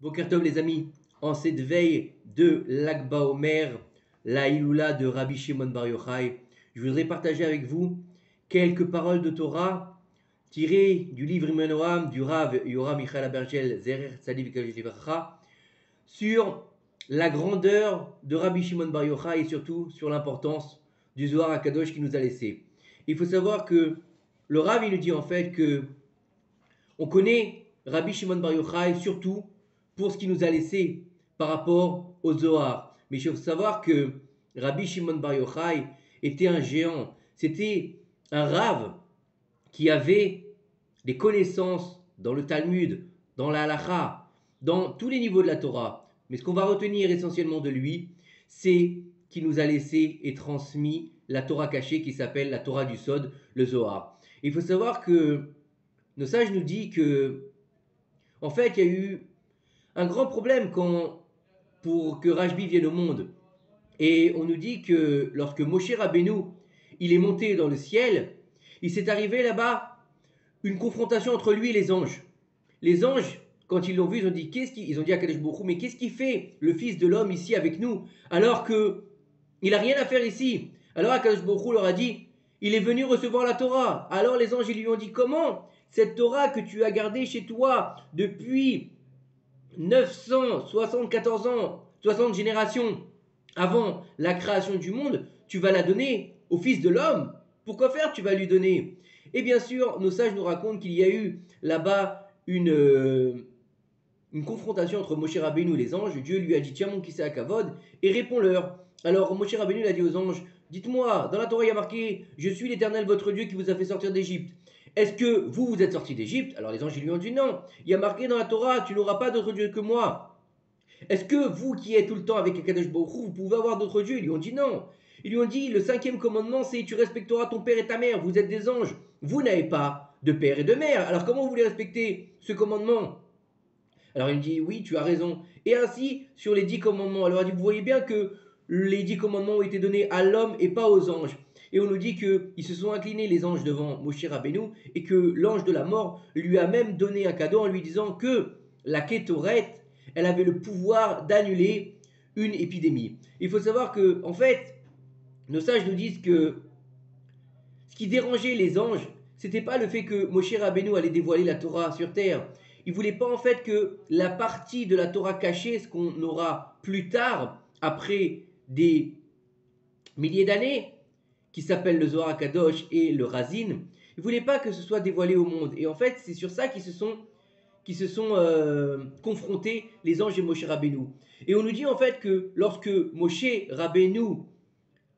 Bokertov les amis, en cette veille de l'Akba Omer, la de Rabbi Shimon Bar Yochai, je voudrais partager avec vous quelques paroles de Torah tirées du livre Imenoam du Rav Yoram Michael Abergel Zerer Tzadiv sur la grandeur de Rabbi Shimon Bar Yochai et surtout sur l'importance du Zohar Akadosh qui nous a laissé. Il faut savoir que le Rav il nous dit en fait que on connaît Rabbi Shimon Bar Yochai surtout pour ce qu'il nous a laissé par rapport au Zohar. Mais il faut savoir que Rabbi Shimon Bar Yochai était un géant. C'était un rave qui avait des connaissances dans le Talmud, dans la halacha, dans tous les niveaux de la Torah. Mais ce qu'on va retenir essentiellement de lui, c'est qu'il nous a laissé et transmis la Torah cachée qui s'appelle la Torah du Sod, le Zohar. il faut savoir que nos sages nous disent que, en fait, il y a eu un grand problème quand, pour que Rajbi vienne au monde. Et on nous dit que lorsque Moshe Rabbeinu, il est monté dans le ciel, il s'est arrivé là-bas une confrontation entre lui et les anges. Les anges, quand ils l'ont vu, ils ont dit qu'est-ce qui, ils ont dit à Kadesh mais qu'est-ce qui fait le Fils de l'homme ici avec nous, alors que il a rien à faire ici? Alors Akadosh Baruch leur a dit, il est venu recevoir la Torah. Alors les anges lui ont dit comment cette Torah que tu as gardée chez toi depuis 974 ans, 60 générations avant la création du monde, tu vas la donner au Fils de l'homme. Pourquoi faire? Tu vas lui donner. Et bien sûr, nos sages nous racontent qu'il y a eu là-bas une, euh, confrontation entre Moshe Rabbeinu et les anges. Dieu lui a dit Tiens mon qui à Kavod et réponds-leur. Alors Moshe Rabbeinu a dit aux anges Dites-moi, dans la Torah il y a marqué Je suis l'Éternel votre Dieu qui vous a fait sortir d'Égypte. Est-ce que vous, vous êtes sortis d'Égypte? Alors les anges lui ont dit non. Il y a marqué dans la Torah, tu n'auras pas d'autre Dieu que moi. Est-ce que vous qui êtes tout le temps avec Akadosh Baruch vous pouvez avoir d'autres dieux? Ils lui ont dit non. Ils lui ont dit le cinquième commandement c'est tu respecteras ton père et ta mère. Vous êtes des anges. Vous n'avez pas de père et de mère. Alors comment vous voulez respecter ce commandement? Alors il dit oui, tu as raison. Et ainsi sur les dix commandements. Alors il dit vous voyez bien que les dix commandements ont été donnés à l'homme et pas aux anges. Et on nous dit qu'ils se sont inclinés les anges devant Moshe Rabbeinu et que l'ange de la mort lui a même donné un cadeau en lui disant que la Kétoret, elle avait le pouvoir d'annuler une épidémie. Il faut savoir que, en fait, nos sages nous disent que ce qui dérangeait les anges, c'était pas le fait que Moshe Rabbeinu allait dévoiler la Torah sur terre. Il voulait pas en fait que la partie de la Torah cachée, ce qu'on aura plus tard, après des milliers d'années, qui s'appelle le Zohar Kadosh et le Razin, ils voulaient pas que ce soit dévoilé au monde. Et en fait, c'est sur ça qu'ils se sont, se sont euh, confrontés les anges et Moshe Rabbeinu. Et on nous dit en fait que lorsque Moshe Rabbeinu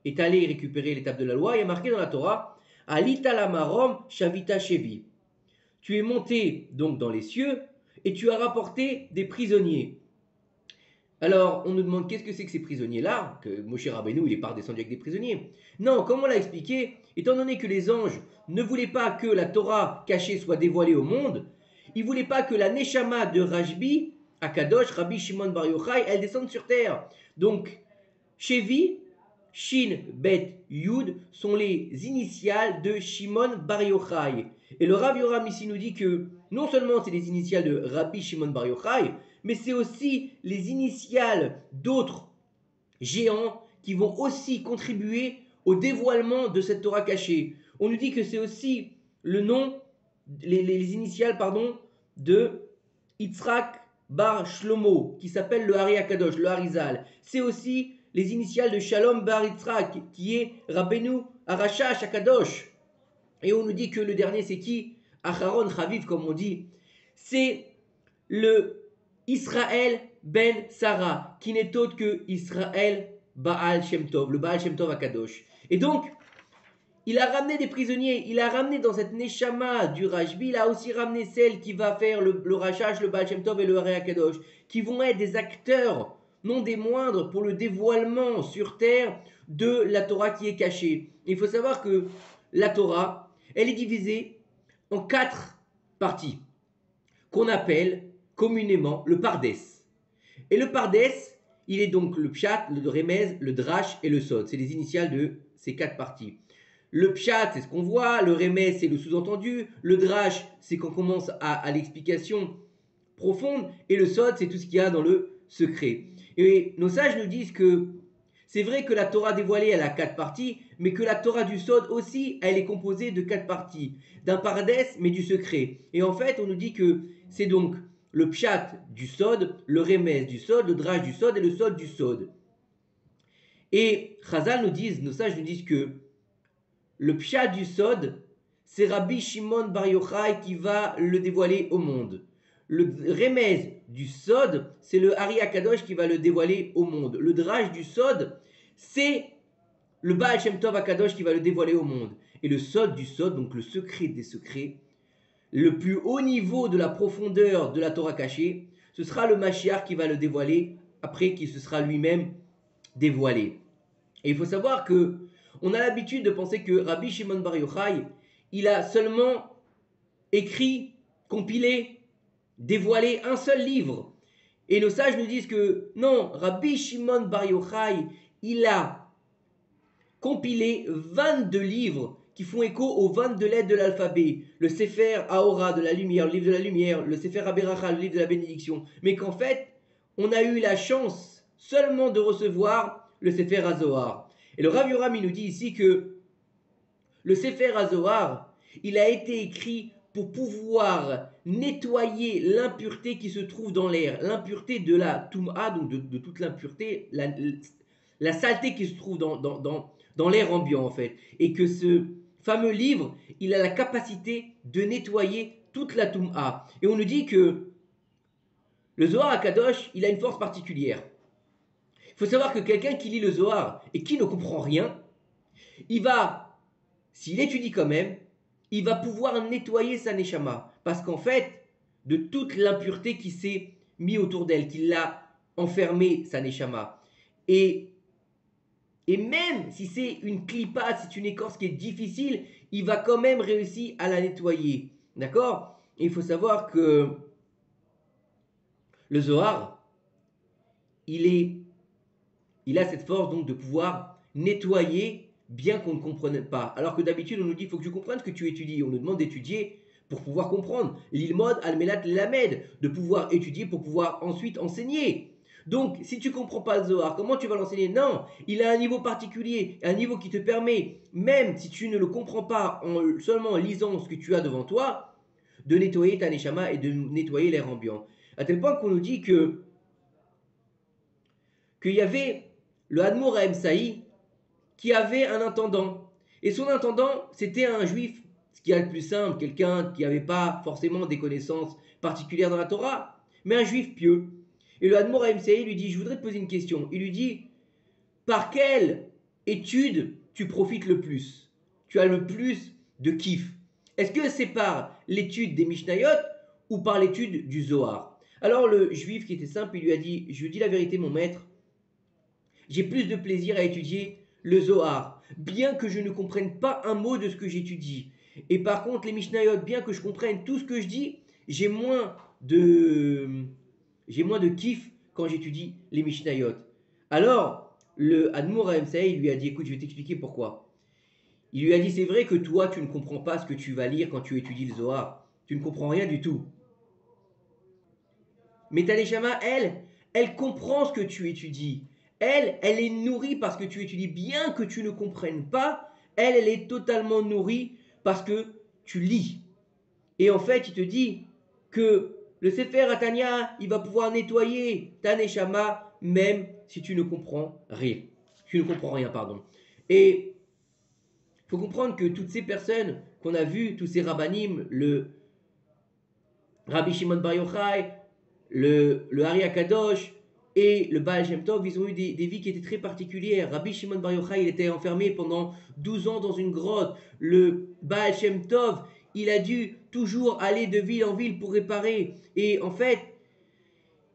est allé récupérer l'étape de la loi, il y a marqué dans la Torah Alita lamarom shavita shevi. Tu es monté donc dans les cieux et tu as rapporté des prisonniers. Alors, on nous demande qu'est-ce que c'est que ces prisonniers-là Que Moshe Rabbeinu, il est pas redescendu avec des prisonniers. Non, comme on l'a expliqué, étant donné que les anges ne voulaient pas que la Torah cachée soit dévoilée au monde, ils voulaient pas que la Neshama de Rajbi, Akadosh, Rabbi Shimon Bar Yochai, elle descende sur terre. Donc, Chevi, Shin, Bet, Yud sont les initiales de Shimon Bar Yochai. Et le Rav Yoram ici nous dit que non seulement c'est les initiales de Rabbi Shimon Bar Yochai, mais c'est aussi les initiales d'autres géants qui vont aussi contribuer au dévoilement de cette Torah cachée. On nous dit que c'est aussi le nom, les, initiales, pardon, de Yitzhak Bar Shlomo, qui s'appelle le Hari Akadosh, le Harizal. C'est aussi les initiales de Shalom Bar Yitzhak, qui est Rabbeinu Arashash Akadosh. Et on nous dit que le dernier, c'est qui? Acharon Chaviv, comme on dit. C'est le Israël ben Sarah, qui n'est autre que Israël Baal Shem Tov, le Baal Shem Tov Akadosh. Et donc, il a ramené des prisonniers, il a ramené dans cette Neshama du Rajbi, il a aussi ramené celle qui va faire le, le le Baal Shem Tov et le Hare Akadosh, qui vont être des acteurs, non des moindres, pour le dévoilement sur terre de la Torah qui est cachée. Il faut savoir que la Torah, elle est divisée en quatre parties, qu'on appelle communément le Pardes. Et le Pardes, il est donc le Pshat, le Remez, le Drash et le Sod. C'est les initiales de ces quatre parties. Le Pshat, c'est ce qu'on voit. Le Remez, c'est le sous-entendu. Le Drash, c'est qu'on commence à, l'explication profonde, et le sod, c'est tout ce qu'il y a dans le secret. Et nos sages nous disent que c'est vrai que la Torah dévoilée, elle a quatre parties, mais que la Torah du Sod aussi, elle est composée de quatre parties. D'un paradès, mais du secret. Et en fait, on nous dit que c'est donc le pshat du Sod, le remez du Sod, le drage du Sod et le Sod du Sod. Et Chazal nous disent, nos sages nous disent que le pshat du Sod, c'est Rabbi Shimon Bar Yochai qui va le dévoiler au monde. Le remez du Sod, c'est le Hari Akadosh qui va le dévoiler au monde. Le drage du Sod, c'est le Baal Shem Tov Akadosh qui va le dévoiler au monde. Et le Sod du Sod, donc le secret des secrets, le plus haut niveau de la profondeur de la Torah cachée, ce sera le Mashiach qui va le dévoiler après qu'il se sera lui-même dévoilé. Et il faut savoir que on a l'habitude de penser que Rabbi Shimon Bar Yochai, il a seulement écrit, compilé dévoiler un seul livre. Et nos sages nous disent que non, Rabbi Shimon Bar Yochai, il a compilé 22 livres qui font écho aux 22 lettres de l'alphabet. Le Sefer Aora de la lumière, le livre de la lumière, le Sefer Aberacha, le livre de la bénédiction. Mais qu'en fait, on a eu la chance seulement de recevoir le Sefer Azohar. Et le Rav Yoram, il nous dit ici que le Sefer Azohar, il a été écrit pour pouvoir nettoyer l'impureté qui se trouve dans l'air, l'impureté de la Toum'a, donc de, toute l'impureté, la, saleté qui se trouve dans, dans, dans, l'air ambiant en fait. Et que ce fameux livre, il a la capacité de nettoyer toute la Toum'a. Et on nous dit que le Zohar à Kadosh, il a une force particulière. Il faut savoir que quelqu'un qui lit le Zohar et qui ne comprend rien, il va, s'il étudie quand même, il va pouvoir nettoyer sa neshama. Parce qu'en fait, de toute l'impureté qui s'est mise autour d'elle, qui l'a enfermé, sa neshama. Et, et même si c'est une clipa, c'est une écorce qui est difficile, il va quand même réussir à la nettoyer. D'accord? Il faut savoir que le Zohar, il, est, il a cette force donc de pouvoir nettoyer bien qu'on ne comprenne pas. Alors que d'habitude, on nous dit, il faut que tu comprennes ce que tu étudies. On nous demande d'étudier pour pouvoir comprendre. L'ilmod, al-melat, lamed, de pouvoir étudier pour pouvoir ensuite enseigner. Donc, si tu comprends pas Zohar, comment tu vas l'enseigner? Non, il a un niveau particulier, un niveau qui te permet, même si tu ne le comprends pas en seulement en lisant ce que tu as devant toi, de nettoyer ta neshama et de nettoyer l'air ambiant. À tel point qu'on nous dit que qu'il y avait le Hadmour Saï qui avait un intendant. Et son intendant, c'était un juif, ce qui est le plus simple, quelqu'un qui n'avait pas forcément des connaissances particulières dans la Torah, mais un juif pieux. Et le Hadmor MCI lui dit, je voudrais te poser une question. Il lui dit, par quelle étude tu profites le plus? Tu as le plus de kiff Est-ce que c'est par l'étude des Mishnayot ou par l'étude du Zohar? Alors le juif qui était simple, il lui a dit, je dis la vérité mon maître, j'ai plus de plaisir à étudier le Zohar, bien que je ne comprenne pas un mot de ce que j'étudie. Et par contre, les Mishnayot, bien que je comprenne tout ce que je dis, j'ai moins de, j'ai moins de kiff quand j'étudie les Mishnayot. Alors, le Admour il lui a dit, écoute, je vais t'expliquer pourquoi. Il lui a dit, c'est vrai que toi, tu ne comprends pas ce que tu vas lire quand tu étudies le Zohar. Tu ne comprends rien du tout. Mais Taneshama, elle, elle comprend ce que tu étudies. Elle, elle est nourrie parce que tu étudies bien que tu ne comprennes pas. Elle, elle est totalement nourrie parce que tu lis. Et en fait, il te dit que le Sefer Atania, il va pouvoir nettoyer ta Neshama même si tu ne comprends rien. Tu ne comprends rien, pardon. Et il faut comprendre que toutes ces personnes qu'on a vues, tous ces rabbinim, le Rabbi Shimon Bar Yochai, le, le Hari Akadosh, et le Baal Shem Tov, ils ont eu des, vies qui étaient très particulières. Rabbi Shimon Bar Yochai, il était enfermé pendant 12 ans dans une grotte. Le Baal Shem Tov, il a dû toujours aller de ville en ville pour réparer. Et en fait,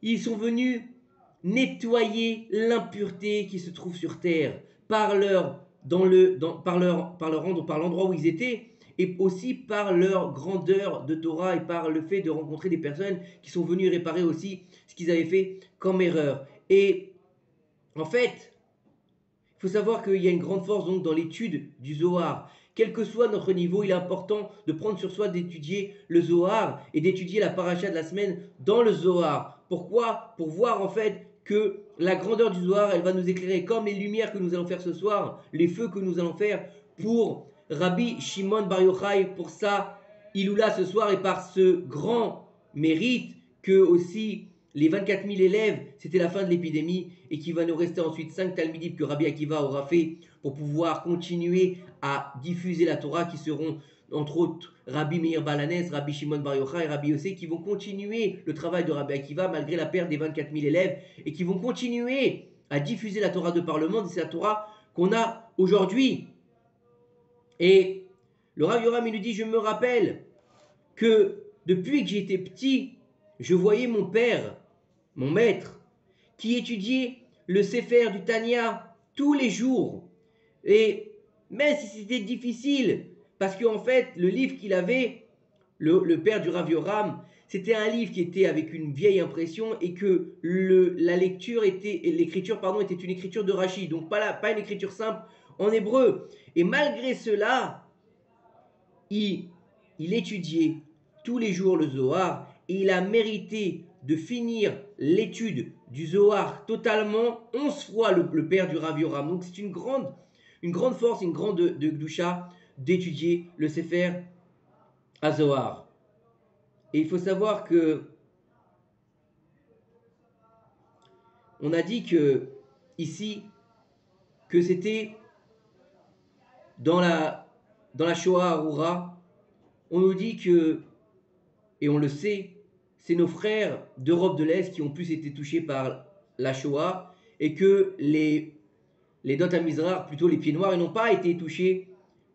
ils sont venus nettoyer l'impureté qui se trouve sur terre par leur, dans le, dans, par leur, par leur, par l'endroit où ils étaient et aussi par leur grandeur de Torah et par le fait de rencontrer des personnes qui sont venues réparer aussi ce qu'ils avaient fait comme erreur. Et en fait, il faut savoir qu'il y a une grande force donc dans l'étude du Zohar, quel que soit notre niveau, il est important de prendre sur soi d'étudier le Zohar et d'étudier la paracha de la semaine dans le Zohar. Pourquoi? Pour voir en fait que la grandeur du Zohar, elle va nous éclairer comme les lumières que nous allons faire ce soir, les feux que nous allons faire pour Rabbi Shimon Bar Yochai, pour ça, il là ce soir et par ce grand mérite que aussi les 24 000 élèves, c'était la fin de l'épidémie et qu'il va nous rester ensuite 5 Talmidim que Rabbi Akiva aura fait pour pouvoir continuer à diffuser la Torah qui seront entre autres Rabbi Meir Balanes, Rabbi Shimon Bar Yochai, Rabbi Yossé, qui vont continuer le travail de Rabbi Akiva malgré la perte des 24 000 élèves et qui vont continuer à diffuser la Torah de par le monde. C'est la Torah qu'on a aujourd'hui. Et le Rabbi Yoram, il nous dit, je me rappelle que depuis que j'étais petit, je voyais mon père, mon maître, qui étudiait le Sefer du Tanya tous les jours. Et même si c'était difficile, parce qu'en fait, le livre qu'il avait, le, père du Rav Yoram, c'était un livre qui était avec une vieille impression et que le, la lecture était, l'écriture pardon, était une écriture de Rachid, donc pas, pas une écriture simple en hébreu. Et malgré cela, il, il étudiait tous les jours le Zohar et il a mérité de finir l'étude du Zohar totalement 11 fois le, père du Rav Yoram. Donc c'est une grande, une grande force, une grande de, de d'étudier le Sefer Zohar. Et il faut savoir que on a dit que ici que c'était dans la dans la Shoah Arura, on nous dit que et on le sait, c'est nos frères d'Europe de l'Est qui ont plus été touchés par la Shoah et que les les plutôt les pieds noirs, n'ont pas été touchés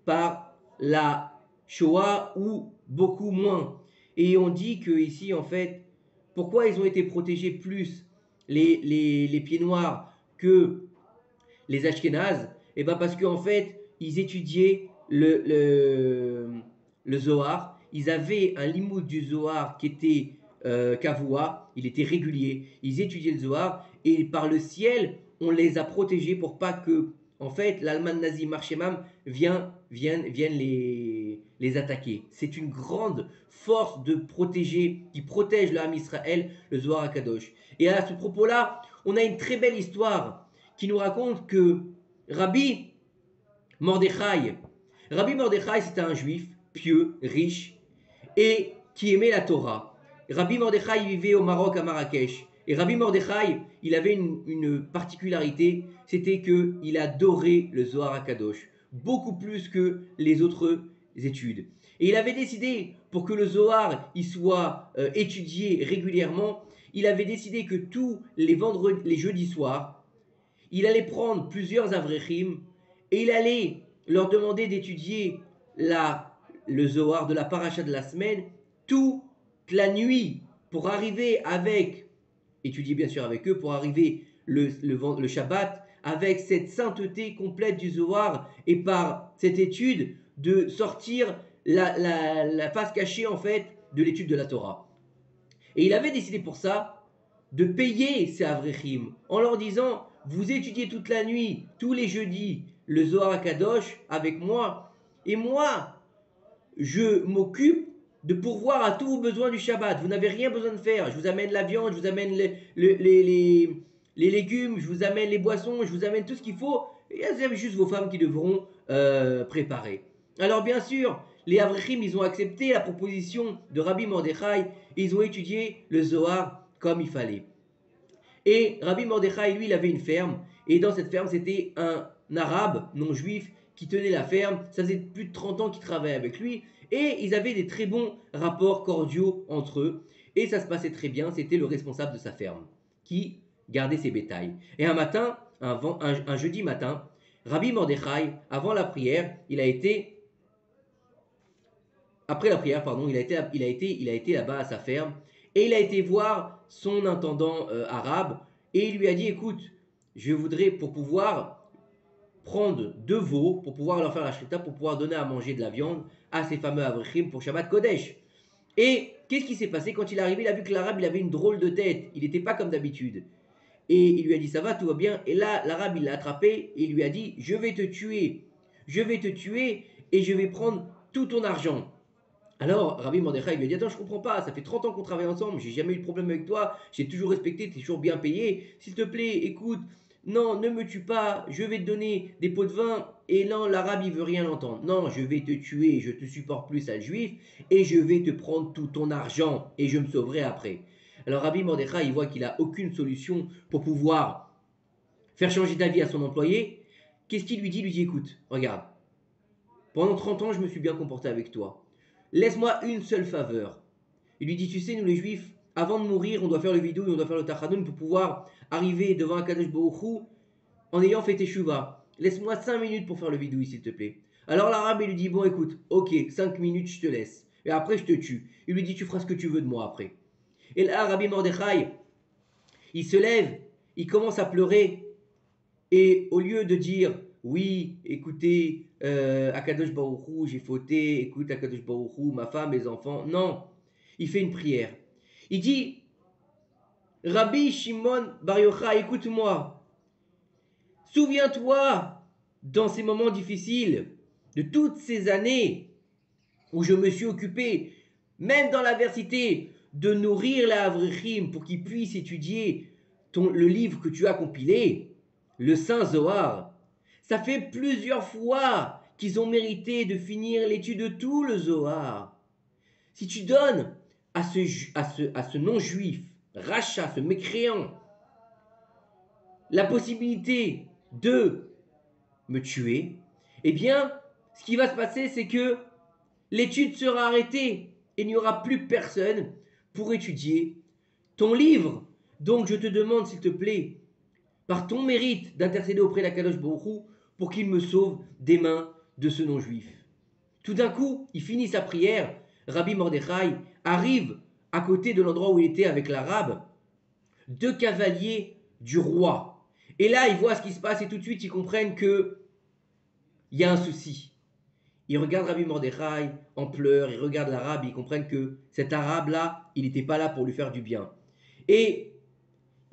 par la Shoah ou beaucoup moins. Et on dit que ici, en fait, pourquoi ils ont été protégés plus les, les, pieds noirs que les Ashkénazes eh bien parce qu'en fait, ils étudiaient le, le, le, Zohar. Ils avaient un limoud du Zohar qui était euh, Kavua, il était régulier. Ils étudiaient le Zohar et par le ciel, on les a protégés pour pas que en fait, l'Allemagne nazie Marchemam vient, vient, viennent les, les attaquer. C'est une grande force de protéger, qui protège l'âme Israël, le Zohar Akadosh. Et à ce propos-là, on a une très belle histoire qui nous raconte que Rabbi Mordechai, Rabbi Mordechai c'était un juif pieux, riche et qui aimait la Torah. Rabbi Mordechai vivait au Maroc à Marrakech. Et Rabbi Mordechai, il avait une, particularité, c'était qu'il adorait le Zohar HaKadosh, beaucoup plus que les autres études. Et il avait décidé, pour que le Zohar il soit euh, étudié régulièrement, il avait décidé que tous les vendredis, les jeudis soirs, il allait prendre plusieurs avrechim et il allait leur demander d'étudier la, le Zohar de la paracha de la semaine la nuit pour arriver avec étudier bien sûr avec eux pour arriver le, le, Shabbat avec cette sainteté complète du Zohar et par cette étude de sortir la, la, face cachée en fait de l'étude de la Torah. Et il avait décidé pour ça de payer ces Avrechim en leur disant vous étudiez toute la nuit, tous les jeudis, le Zohar Kadosh avec moi, et moi, je m'occupe de pourvoir à tous vos besoins du Shabbat. Vous n'avez rien besoin de faire. Je vous amène la viande, je vous amène les, les, les, les légumes, je vous amène les boissons, je vous amène tout ce qu'il faut. Y a juste vos femmes qui devront euh, préparer. Alors bien sûr, les Avrechim, ils ont accepté la proposition de Rabbi Mordechai et ils ont étudié le Zohar comme il fallait. Et Rabbi Mordechai, lui, il avait une ferme. Et dans cette ferme, c'était un arabe non juif qui tenait la ferme. Ça faisait plus de 30 ans qu'il travaillait avec lui. Et ils avaient des très bons rapports cordiaux entre eux. Et ça se passait très bien. C'était le responsable de sa ferme qui gardait ses bétails. Et un matin, un, jeudi matin, Rabbi Mordechai, avant la prière, il a été après la prière, pardon, il a été, il a été, il a été là-bas à sa ferme et il a été voir son intendant euh, arabe et il lui a dit, écoute, je voudrais pour pouvoir prendre deux veaux pour pouvoir leur faire la shrita, pour pouvoir donner à manger de la viande à ces fameux Avrechim pour Shabbat Kodesh. Et qu'est-ce qui s'est passé? Quand il est arrivé Il a vu que l'arabe il avait une drôle de tête. Il n'était pas comme d'habitude. Et il lui a dit ça va, tout va bien? Et là, l'arabe il l'a attrapé et il lui a dit je vais te tuer. Je vais te tuer et je vais prendre tout ton argent. Alors, Rabbi Mordechai lui a dit Attends, je comprends pas, ça fait 30 ans qu'on travaille ensemble, j'ai jamais eu de problème avec toi, j'ai toujours respecté, tu es toujours bien payé. S'il te plaît, écoute, non, ne me tue pas, je vais te donner des pots de vin. Et là, l'arabe, il veut rien entendre. Non, je vais te tuer, je te supporte plus, à juif, et je vais te prendre tout ton argent, et je me sauverai après. Alors, Rabbi Mordechai, il voit qu'il a aucune solution pour pouvoir faire changer d'avis à son employé. Qu'est-ce qu'il lui dit? Il lui dit Écoute, regarde, pendant 30 ans, je me suis bien comporté avec toi. Laisse-moi une seule faveur. Il lui dit Tu sais, nous les juifs, avant de mourir, on doit faire le vidou on doit faire le tachanoun pour pouvoir arriver devant un Kadosh Baruch en ayant fait teshuva. Laisse-moi 5 minutes pour faire le vidou, s'il te plaît. Alors l'arabe, lui dit Bon, écoute, ok, 5 minutes, je te laisse. Et après, je te tue. Il lui dit Tu feras ce que tu veux de moi après. Et là, Rabbi Mordechai, il se lève, il commence à pleurer. Et au lieu de dire Oui, écoutez, euh, Akadosh Baruchou, j'ai fauté, écoute Akadosh Baruchou, ma femme, mes enfants. Non, il fait une prière. Il dit, Rabbi Shimon Bar Yochai, écoute-moi. Souviens-toi, dans ces moments difficiles, de toutes ces années où je me suis occupé, même dans l'adversité, de nourrir la Avrichim pour qu'ils puissent étudier ton, le livre que tu as compilé, le Saint Zohar. Ça fait plusieurs fois qu'ils ont mérité de finir l'étude de tout le Zohar. Si tu donnes à ce, à ce, à ce non-juif, rachat, ce mécréant, la possibilité de me tuer, eh bien, ce qui va se passer, c'est que l'étude sera arrêtée et il n'y aura plus personne pour étudier ton livre. Donc, je te demande, s'il te plaît, par ton mérite, d'intercéder auprès d'Akadosh Baruch pour qu'il me sauve des mains de ce non-juif. Tout d'un coup, il finit sa prière. Rabbi Mordechai arrive à côté de l'endroit où il était avec l'arabe, deux cavaliers du roi. Et là, ils voient ce qui se passe et tout de suite, ils comprennent que il y a un souci. Ils regardent Rabbi Mordechai en pleurs, ils regardent l'arabe, ils comprennent que cet arabe-là, il n'était pas là pour lui faire du bien. Et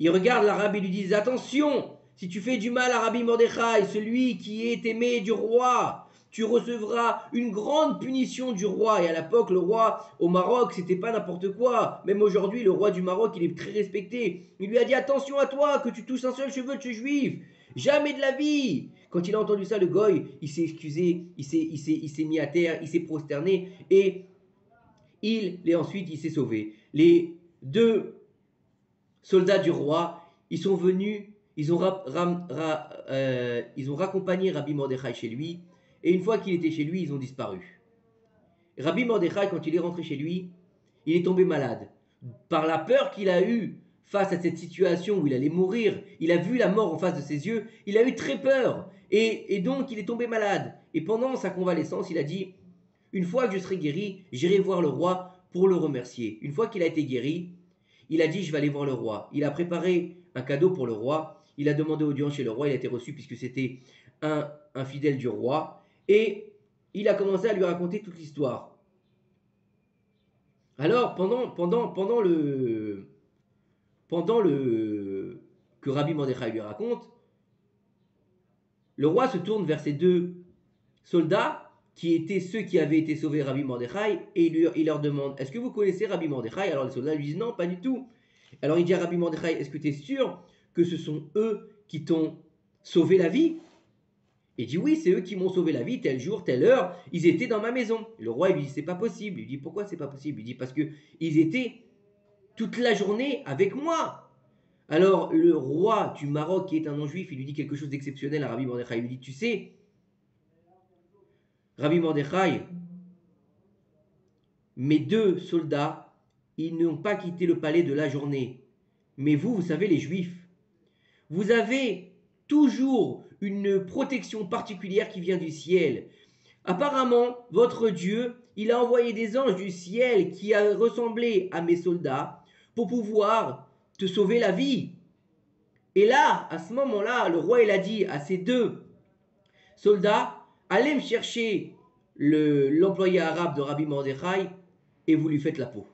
ils regardent l'arabe et lui disent Attention, si tu fais du mal à Rabbi Mordechai, celui qui est aimé du roi, tu recevras une grande punition du roi. Et à l'époque, le roi au Maroc, c'était pas n'importe quoi. Même aujourd'hui, le roi du Maroc, il est très respecté. Il lui a dit attention à toi, que tu touches un seul cheveu de ce juif. Jamais de la vie. Quand il a entendu ça, le goy, il s'est excusé, il s'est, mis à terre, il s'est prosterné et il, et ensuite, il s'est sauvé. Les deux soldats du roi, ils sont venus, ils ont, euh, ils ont raccompagné Rabbi Mordechai chez lui et une fois qu'il était chez lui, ils ont disparu. Rabbi Mordechai, quand il est rentré chez lui, il est tombé malade. Par la peur qu'il a eue face à cette situation où il allait mourir, il a vu la mort en face de ses yeux, il a eu très peur. Et, donc il est tombé malade. Et pendant sa convalescence, il a dit, une fois que je serai guéri, j'irai voir le roi pour le remercier. Une fois qu'il a été guéri, il a dit, je vais aller voir le roi. Il a préparé un cadeau pour le roi. Il a demandé audience chez le roi. Il a été reçu puisque c'était un fidèle du roi. Et il a commencé à lui raconter toute l'histoire. Alors, pendant, pendant, pendant le. Pendant le. que Rabbi Mordechai lui raconte, le roi se tourne vers ses deux soldats, qui étaient ceux qui avaient été sauvés Rabbi Mordechai, et il, leur demande Est-ce que vous connaissez Rabbi Mordechai? Alors les soldats lui disent Non, pas du tout. Alors il dit à Rabbi Mordechai Est-ce que tu es sûr que ce sont eux qui t'ont sauvé la vie? Il dit oui, c'est eux qui m'ont sauvé la vie, tel jour, telle heure, ils étaient dans ma maison. Le roi lui dit c'est pas possible. Il dit pourquoi c'est pas possible? Il dit parce que ils étaient toute la journée avec moi. Alors le roi du Maroc qui est un non-juif, il lui dit quelque chose d'exceptionnel à Rabbi Mordechai. Il lui dit tu sais, Rabbi Mordechai, mes deux soldats, ils n'ont pas quitté le palais de la journée. Mais vous, vous savez les juifs, vous avez toujours une protection particulière qui vient du ciel. Apparemment, votre Dieu, il a envoyé des anges du ciel qui a ressemblé à mes soldats pour pouvoir te sauver la vie. Et là, à ce moment-là, le roi, il a dit à ses deux soldats, allez me chercher l'employé arabe de Rabbi Mordechai et vous lui faites la peau.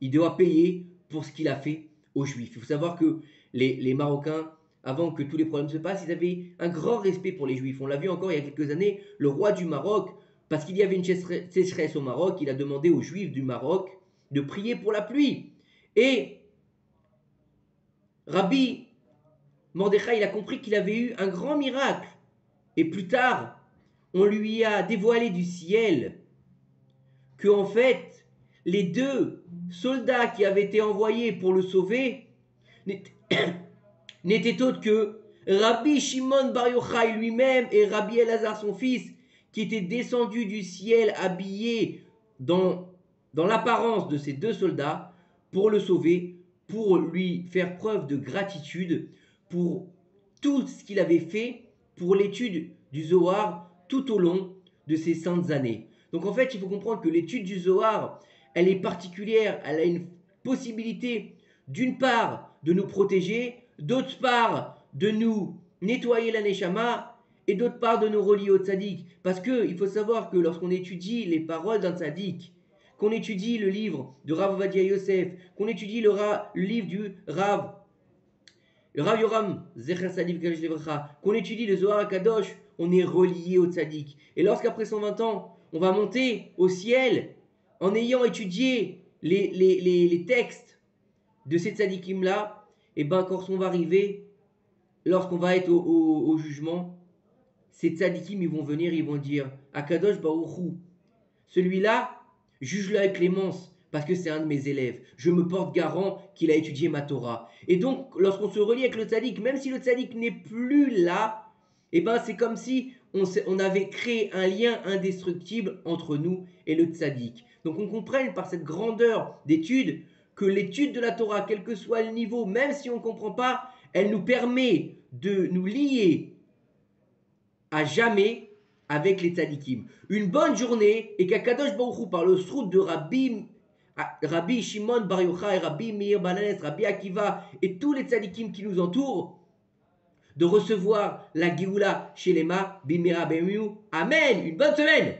Il doit payer pour ce qu'il a fait aux Juifs. Il faut savoir que les Marocains, avant que tous les problèmes se passent, ils avaient un grand respect pour les juifs. On l'a vu encore il y a quelques années, le roi du Maroc, parce qu'il y avait une sécheresse au Maroc, il a demandé aux Juifs du Maroc de prier pour la pluie. Et Rabbi Mordechai, il a compris qu'il avait eu un grand miracle. Et plus tard, on lui a dévoilé du ciel que en fait, les deux soldats qui avaient été envoyés pour le sauver n'étaient autres que Rabbi Shimon Bar Yochai lui-même et Rabbi Elazar son fils, qui étaient descendus du ciel habillés dans, dans l'apparence de ces deux soldats pour le sauver, pour lui faire preuve de gratitude pour tout ce qu'il avait fait pour l'étude du Zohar tout au long de ces saintes années. Donc en fait, il faut comprendre que l'étude du Zohar, elle est particulière, elle a une possibilité d'une part de nous protéger, d'autre part de nous nettoyer la neshama et d'autre part de nous relier au tzaddik. Parce que il faut savoir que lorsqu'on étudie les paroles d'un tzaddik, qu'on étudie le livre de Rav Vadia Yosef, qu'on étudie le, le, livre du Rav, le Rav Yoram, qu'on étudie le Zohar Kadosh, on est relié au tzaddik. Et lorsqu'après 120 ans, on va monter au ciel en ayant étudié les, les, les, textes de ces tzaddikim-là, et eh ben quand on va arriver, lorsqu'on va être au, jugement, ces tzaddikim, ils vont venir, ils vont dire Akadosh Baruchou, celui-là, juge-le avec clémence, parce que c'est un de mes élèves. Je me porte garant qu'il a étudié ma Torah. Et donc, lorsqu'on se relie avec le tzaddik, même si le tzaddik n'est plus là, eh ben, c'est comme si on, on, avait créé un lien indestructible entre nous et le tzaddik. Donc, on comprenne par cette grandeur d'étude que l'étude de la Torah, quel que soit le niveau, même si on ne comprend pas, elle nous permet de nous lier à jamais avec les tzadikim. Une bonne journée et qu'Akadosh Baruch par le srout de Rabbi, Rabbi Shimon Bar Yochai, Rabbi Meir Bananes, Rabbi Akiva et tous les tzadikim qui nous entourent, de recevoir la Géoula chez les Ma, Bimera Bemiu. Amen. Une bonne semaine.